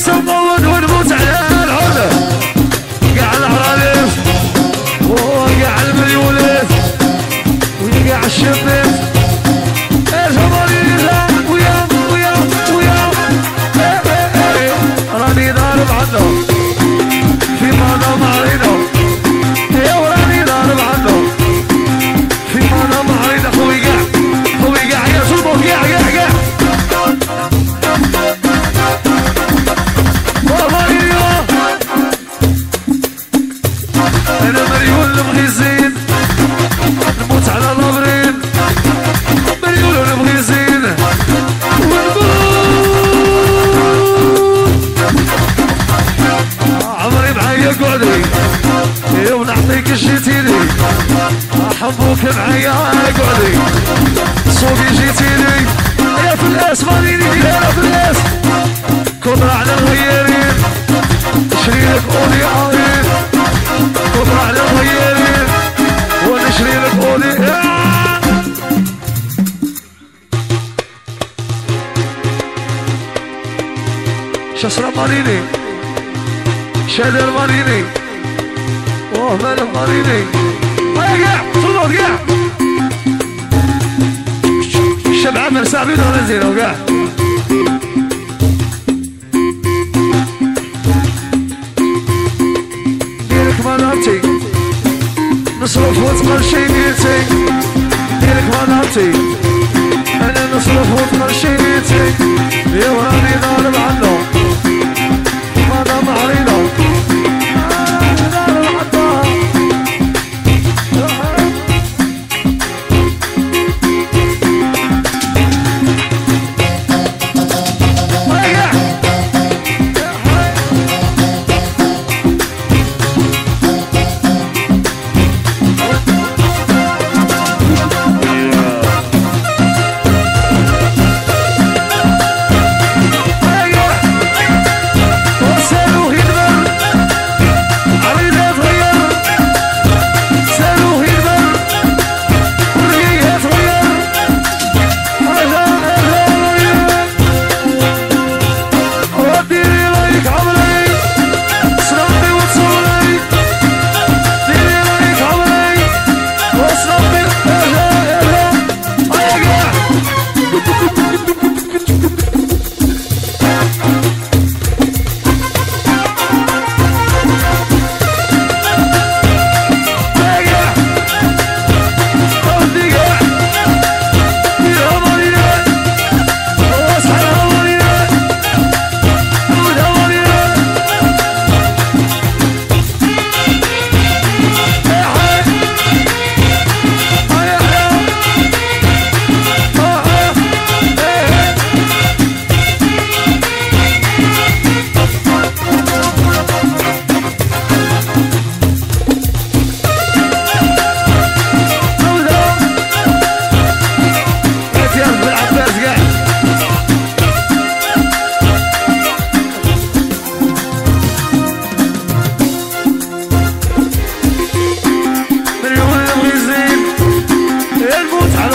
so في معايا قعدي صوبي جيتيني يا فلاس ماليني يا فلاس كبر على الغيارين شري لك اولي عارين كبر على الغيارين ونشري شري لك اولي شسرة ماليني شادر ماليني مالك ماليني وقع صوت وقع الشبعة من زين وقع ديرك مناطي نصرف وتقرشي نيتي ديرك مناطي أنا نصرف وتقرشي نيتي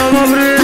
I'll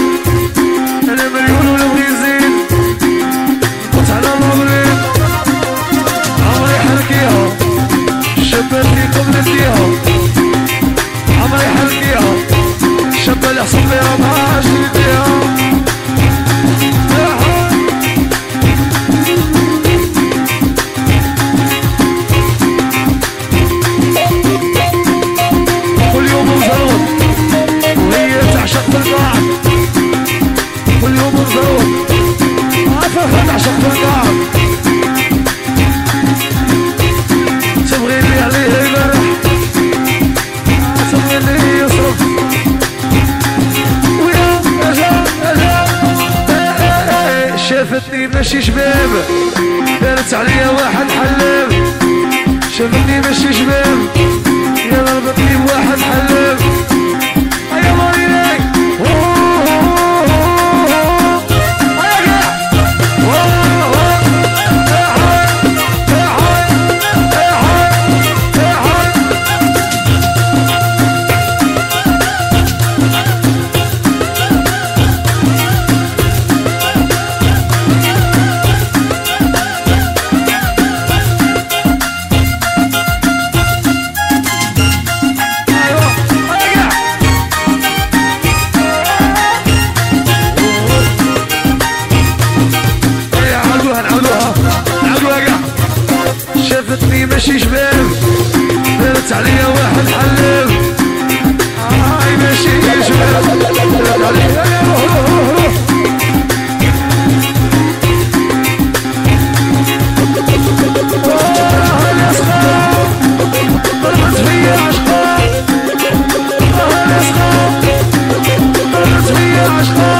طلعت عليا واحد حلم شافني ماشي جبال aşkım Ölmez bir